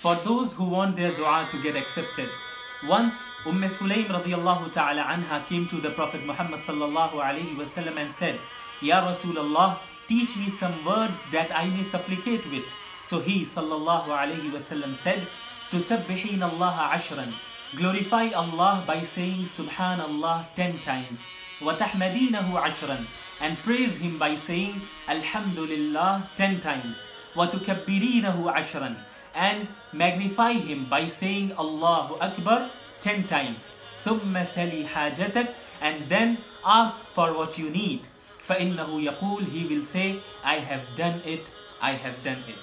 for those who want their dua to get accepted. Once Umm Sulaim radiallahu ta'ala anha came to the Prophet Muhammad sallallahu alayhi wasallam and said, Ya Rasulullah, teach me some words that I may supplicate with. So he sallallahu alayhi wasallam said, Tusabbihin Allah ashran. Glorify Allah by saying Subhanallah ten times. وَتَحْمَدِينَهُ عَشْرًا And praise Him by saying Alhamdulillah ten times. وَتُكَبِّرِينَهُ عَشْرًا And magnify Him by saying Allahu Akbar ten times. ثُمَّ سَلِي حَاجَتَكَ And then ask for what you need. فَإِنَّهُ يَقُول He will say, I have done it, I have done it.